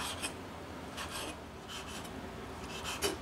あっ。